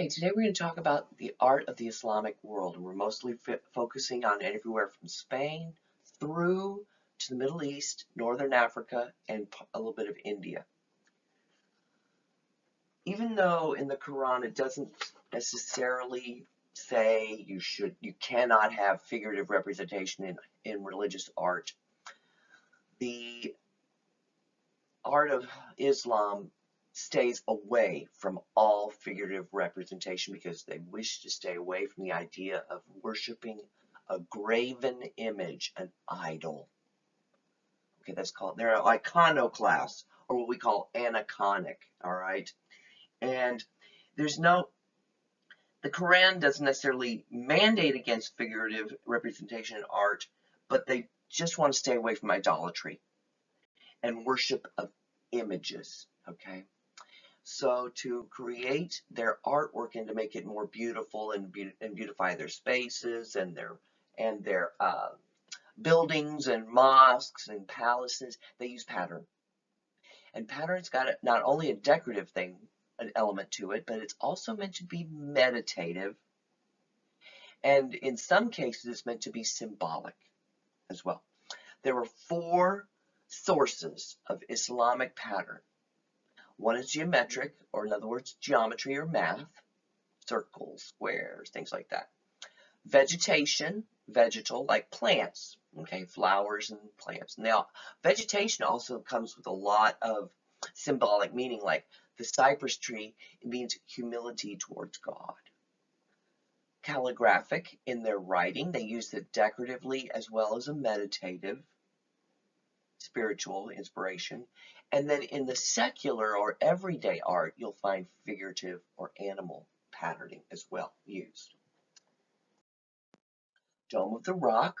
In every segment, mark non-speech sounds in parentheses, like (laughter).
Okay, today we're going to talk about the art of the Islamic world, we're mostly focusing on everywhere from Spain through to the Middle East, Northern Africa, and a little bit of India. Even though in the Quran it doesn't necessarily say you should, you cannot have figurative representation in, in religious art, the art of Islam stays away from all figurative representation because they wish to stay away from the idea of worshiping a graven image, an idol. Okay, that's called, they're iconoclasts, or what we call aniconic, all right? And there's no, the Quran doesn't necessarily mandate against figurative representation in art, but they just want to stay away from idolatry and worship of images, okay? So to create their artwork and to make it more beautiful and, be and beautify their spaces and their and their uh, buildings and mosques and palaces, they use pattern. And pattern's got not only a decorative thing, an element to it, but it's also meant to be meditative. And in some cases, it's meant to be symbolic as well. There were four sources of Islamic pattern. One is geometric, or in other words, geometry or math, circles, squares, things like that. Vegetation, vegetal, like plants, okay, flowers and plants. Now, vegetation also comes with a lot of symbolic meaning, like the cypress tree, it means humility towards God. Calligraphic, in their writing, they use it decoratively as well as a meditative, spiritual inspiration. And then in the secular or everyday art, you'll find figurative or animal patterning as well used. Dome of the Rock,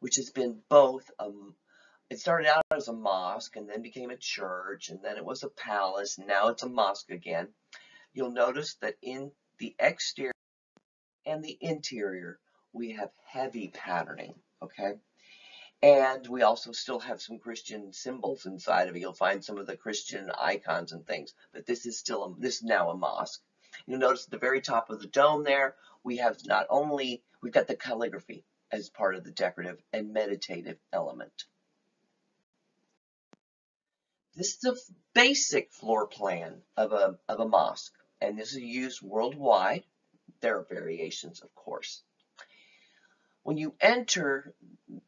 which has been both, um, it started out as a mosque and then became a church and then it was a palace and now it's a mosque again. You'll notice that in the exterior and the interior, we have heavy patterning, okay? And we also still have some Christian symbols inside of it. You'll find some of the Christian icons and things, but this is still, a, this is now a mosque. You'll notice at the very top of the dome there, we have not only, we've got the calligraphy as part of the decorative and meditative element. This is the basic floor plan of a, of a mosque, and this is used worldwide. There are variations, of course. When you enter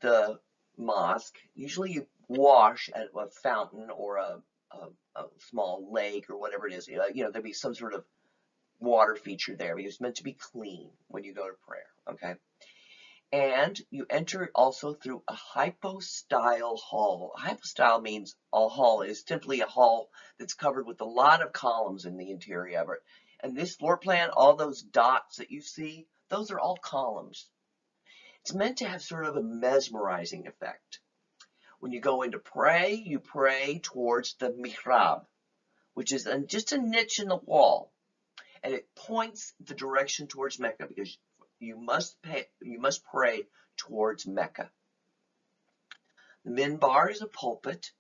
the mosque, usually you wash at a fountain or a, a, a small lake or whatever it is. You know, there'd be some sort of water feature there it's meant to be clean when you go to prayer, okay? And you enter also through a hypostyle hall. Hypostyle means a hall is simply a hall that's covered with a lot of columns in the interior of it. And this floor plan, all those dots that you see, those are all columns. It's meant to have sort of a mesmerizing effect. When you go in to pray, you pray towards the mihrab, which is just a niche in the wall. And it points the direction towards Mecca because you must pay, you must pray towards Mecca. The minbar is a pulpit,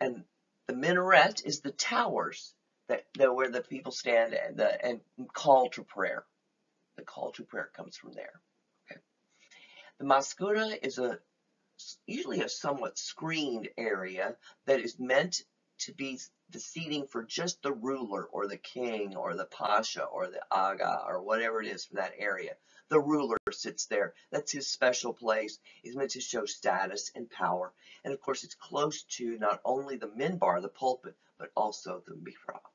and the minaret is the towers that, that where the people stand and, the, and call to prayer. The call to prayer comes from there. The maqsura is a usually a somewhat screened area that is meant to be the seating for just the ruler or the king or the pasha or the aga or whatever it is for that area. The ruler sits there. That's his special place. He's meant to show status and power. And of course, it's close to not only the minbar, the pulpit, but also the mihrab.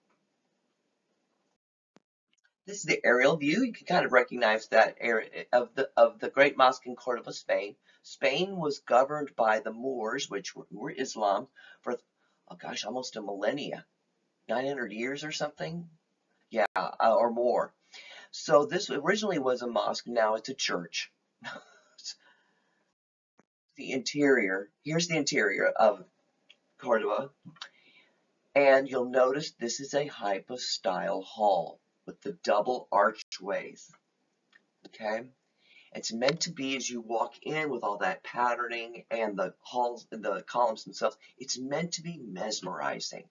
This is the aerial view. You can kind of recognize that area of the of the Great Mosque in Cordoba, Spain. Spain was governed by the Moors, which were, were Islam, for oh gosh, almost a millennia, 900 years or something, yeah, uh, or more. So this originally was a mosque. Now it's a church. (laughs) the interior. Here's the interior of Cordoba. And you'll notice this is a hypostyle hall with the double archways. Okay? It's meant to be as you walk in with all that patterning and the halls, and the columns themselves, it's meant to be mesmerizing.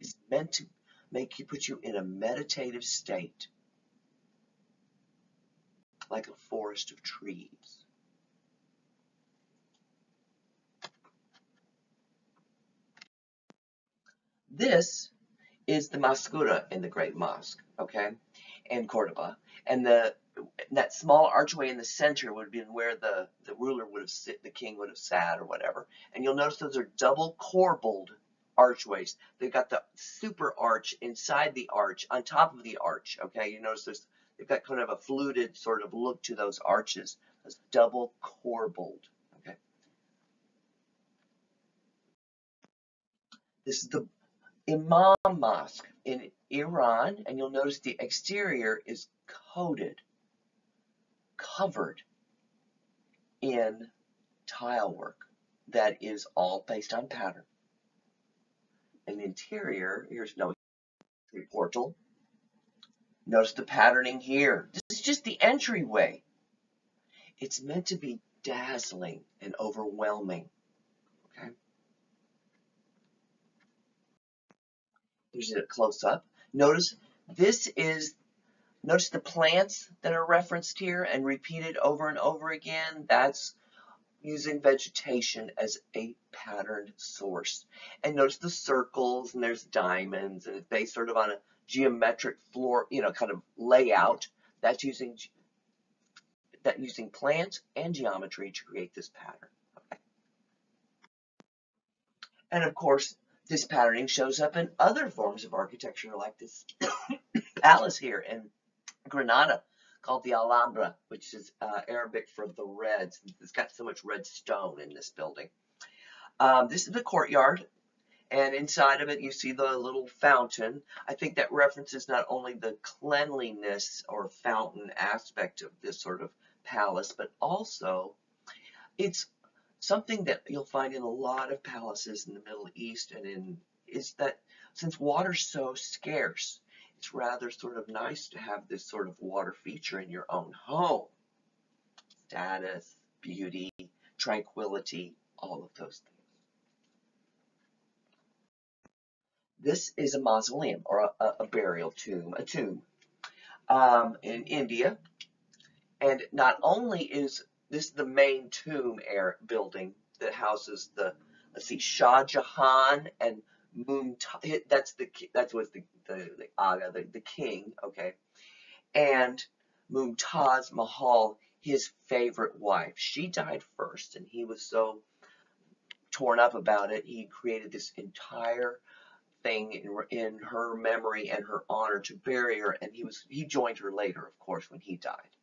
It's meant to make you put you in a meditative state. like a forest of trees. This is the Maqsura in the Great Mosque, okay, in Cordoba. And the that small archway in the center would have been where the, the ruler would have sit, the king would have sat or whatever. And you'll notice those are double corbelled archways. They've got the super arch inside the arch, on top of the arch, okay? You notice there's, they've got kind of a fluted sort of look to those arches. Those double corbelled, okay? This is the Imam Mosque in Iran, and you'll notice the exterior is coated, covered in tile work that is all based on pattern. An interior, here's no portal. Notice the patterning here. This is just the entryway. It's meant to be dazzling and overwhelming. Here's a close up. Notice this is, notice the plants that are referenced here and repeated over and over again. That's using vegetation as a patterned source. And notice the circles and there's diamonds and it's based sort of on a geometric floor, you know, kind of layout. That's using that using plants and geometry to create this pattern. Okay. And of course, this patterning shows up in other forms of architecture like this (coughs) palace here in Granada called the Alhambra, which is uh, Arabic for the reds. It's got so much red stone in this building. Um, this is the courtyard, and inside of it you see the little fountain. I think that references not only the cleanliness or fountain aspect of this sort of palace, but also it's something that you'll find in a lot of palaces in the Middle East and in is that since water's so scarce, it's rather sort of nice to have this sort of water feature in your own home. Status, beauty, tranquility, all of those things. This is a mausoleum or a, a burial tomb, a tomb um, in India. And not only is this is the main tomb air building that houses the, let's see, Shah Jahan and Mumtaz. That's the that's what the the the Aga, the, the king, okay, and Mumtaz Mahal, his favorite wife. She died first, and he was so torn up about it. He created this entire thing in, in her memory and her honor to bury her, and he was he joined her later, of course, when he died.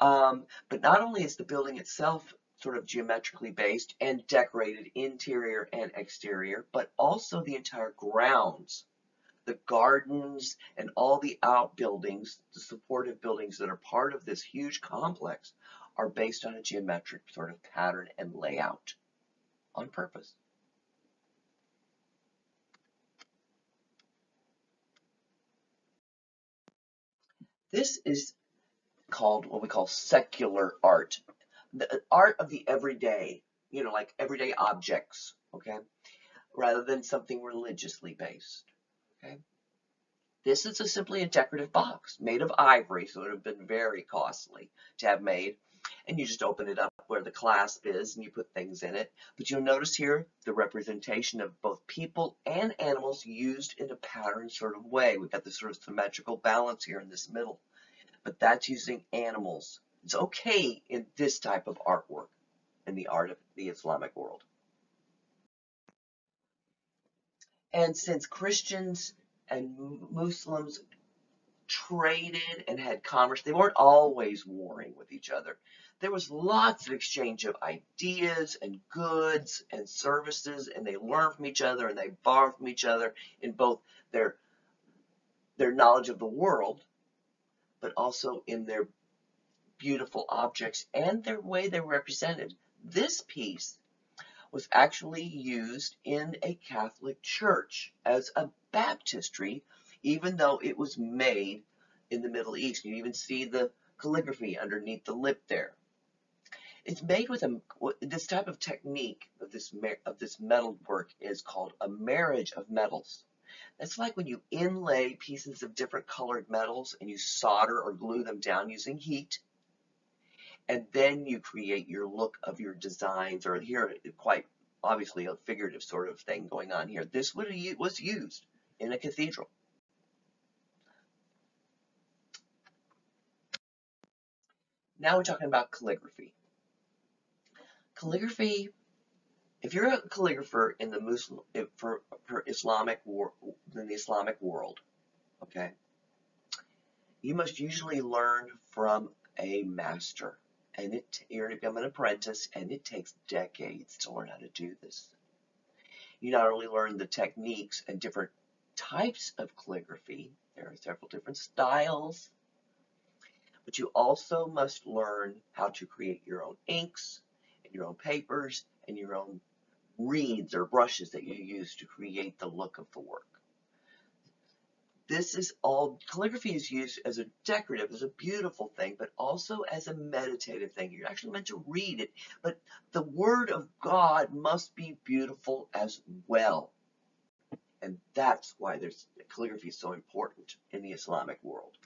Um, but not only is the building itself sort of geometrically based and decorated interior and exterior, but also the entire grounds, the gardens and all the outbuildings, the supportive buildings that are part of this huge complex are based on a geometric sort of pattern and layout on purpose. This is called what we call secular art. The uh, art of the everyday, you know, like everyday objects, okay? Rather than something religiously based, okay? This is a, simply a decorative box made of ivory, so it would have been very costly to have made. And you just open it up where the clasp is and you put things in it. But you'll notice here the representation of both people and animals used in a pattern sort of way. We've got this sort of symmetrical balance here in this middle but that's using animals. It's okay in this type of artwork in the art of the Islamic world. And since Christians and Muslims traded and had commerce, they weren't always warring with each other. There was lots of exchange of ideas and goods and services, and they learned from each other and they borrowed from each other in both their their knowledge of the world but also in their beautiful objects and their way they're represented. This piece was actually used in a Catholic church as a baptistry, even though it was made in the Middle East. You even see the calligraphy underneath the lip there. It's made with a this type of technique of this of this metal work is called a marriage of metals. It's like when you inlay pieces of different colored metals and you solder or glue them down using heat. and then you create your look of your designs, or here, quite obviously a figurative sort of thing going on here. This was used in a cathedral. Now we're talking about calligraphy. Calligraphy, if you're a calligrapher in the Muslim, for, for Islamic war, in the Islamic world, okay, you must usually learn from a master and it you're to become an apprentice and it takes decades to learn how to do this. You not only learn the techniques and different types of calligraphy, there are several different styles, but you also must learn how to create your own inks and your own papers and your own reeds or brushes that you use to create the look of the work. This is all, calligraphy is used as a decorative, as a beautiful thing, but also as a meditative thing. You're actually meant to read it, but the Word of God must be beautiful as well. And that's why there's calligraphy is so important in the Islamic world.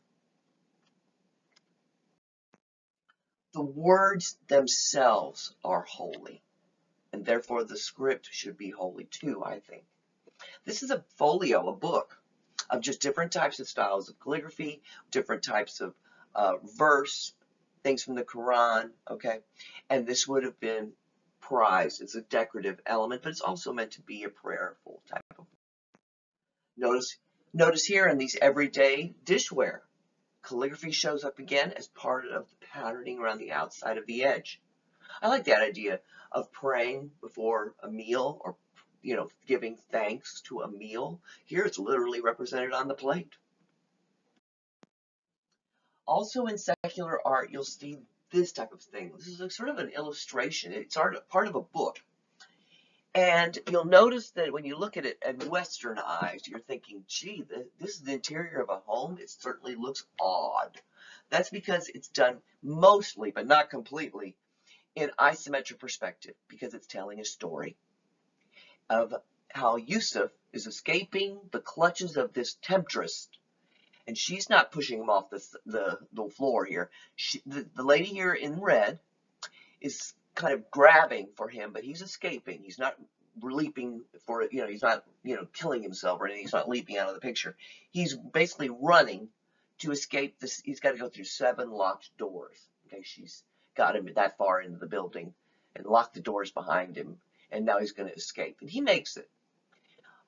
The words themselves are holy, and therefore the script should be holy too, I think. This is a folio, a book of just different types of styles of calligraphy, different types of uh, verse, things from the Quran, okay? And this would have been prized. It's a decorative element, but it's also meant to be a prayerful type of. Notice, notice here in these everyday dishware, calligraphy shows up again as part of the patterning around the outside of the edge. I like that idea of praying before a meal or you know, giving thanks to a meal. Here it's literally represented on the plate. Also in secular art, you'll see this type of thing. This is a, sort of an illustration. It's part of a book. And you'll notice that when you look at it in Western eyes, you're thinking, gee, this is the interior of a home. It certainly looks odd. That's because it's done mostly, but not completely, in isometric perspective, because it's telling a story of how Yusuf is escaping the clutches of this temptress. And she's not pushing him off the, the, the floor here. She, the, the lady here in red is kind of grabbing for him, but he's escaping. He's not leaping for you know he's not you know killing himself or anything he's not leaping out of the picture he's basically running to escape this he's got to go through seven locked doors okay she's got him that far into the building and locked the doors behind him and now he's going to escape. And he makes it.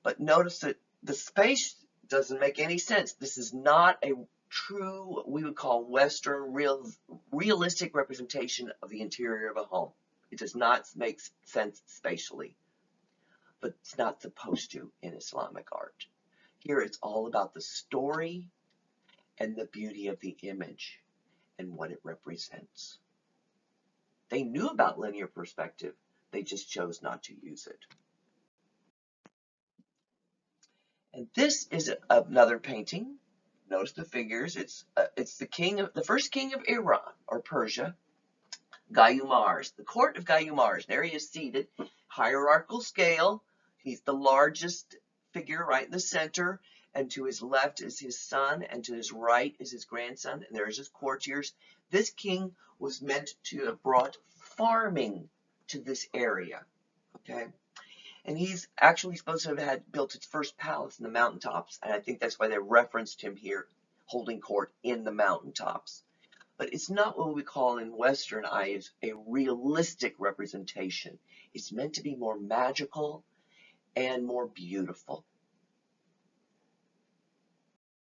But notice that the space doesn't make any sense. This is not a true, we would call Western, real, realistic representation of the interior of a home. It does not make sense spatially, but it's not supposed to in Islamic art. Here it's all about the story and the beauty of the image and what it represents. They knew about linear perspective, they just chose not to use it. And this is another painting. Notice the figures. It's uh, it's the king of the first king of Iran or Persia, Gayumars, the court of Gayumars. There he is seated, hierarchical scale. He's the largest figure right in the center, and to his left is his son, and to his right is his grandson, and there's his courtiers. This king was meant to have brought farming to this area. Okay. And he's actually supposed to have had built his first palace in the mountaintops. And I think that's why they referenced him here holding court in the mountaintops. But it's not what we call in Western eyes a realistic representation. It's meant to be more magical and more beautiful.